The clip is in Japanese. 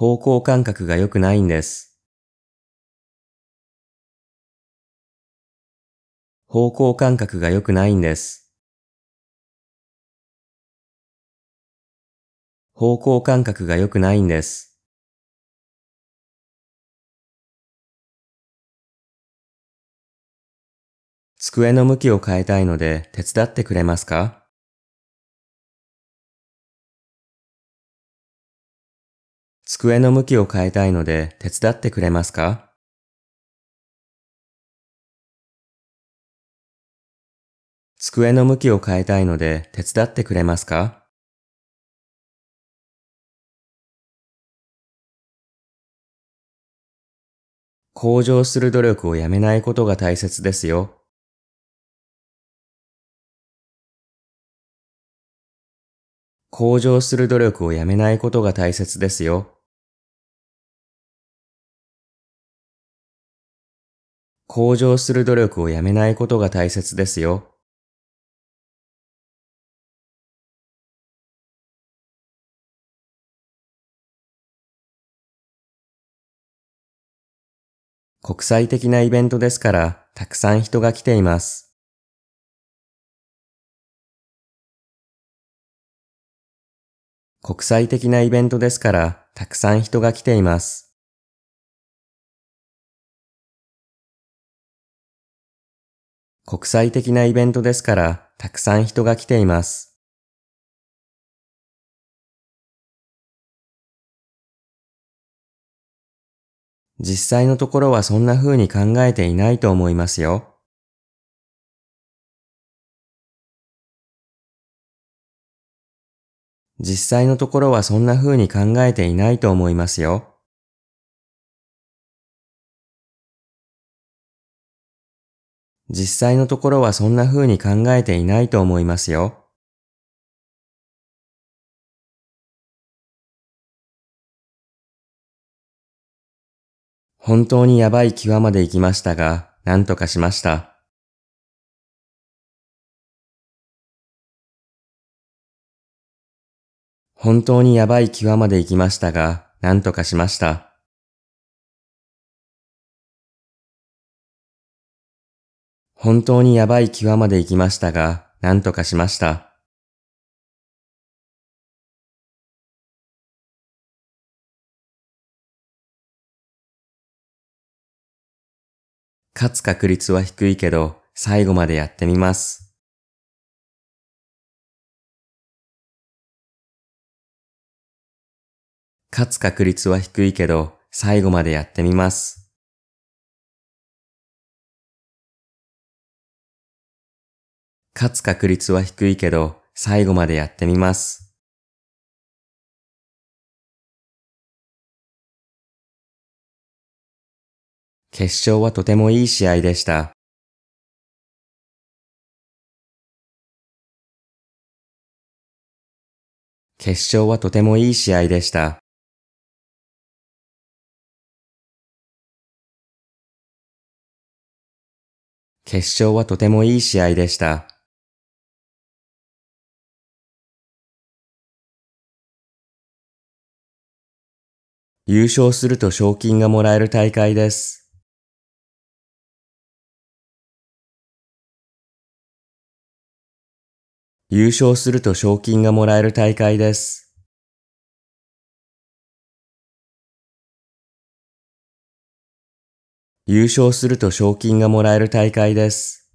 方向感覚が良くないんです。方向感覚が良くないんです。方向感覚が良くないんです。机の向きを変えたいので手伝ってくれますか？机の向きを変えたいので手伝ってくれますか？机の向きを変えたいので手伝ってくれますか？向上する努力をやめないことが大切ですよ。向上する努力をやめないことが大切ですよ。向上する努力をやめないことが大切ですよ。国際的なイベントですから、たくさん人が来ています。国際的なイベントですから、たくさん人が来ています。国際的なイベントですから、たくさん人が来ています。実際のところはそんな風に考えていないと思いますよ。実際のところはそんな風に考えていないと思いますよ。実際のところはそんな風に考えていないと思いますよ。本当にやばい際まで行きましたが、何とかしました。本当にやばい際まで行きましたが、何とかしました。本当にやばい際まで行きましたが、何とかしました。勝つ確率は低いけど、最後までやってみます。勝つ確率は低いけど、最後までやってみます。勝つ確率は低いけど、最後までやってみます。決勝はとてもいい試合でした。決勝はとてもいい試合でした。決勝はとてもいい試合でした。優勝すると賞金がもらえる大会です。優勝すると賞金がもらえる大会です。優勝すると賞金がもらえる大会です。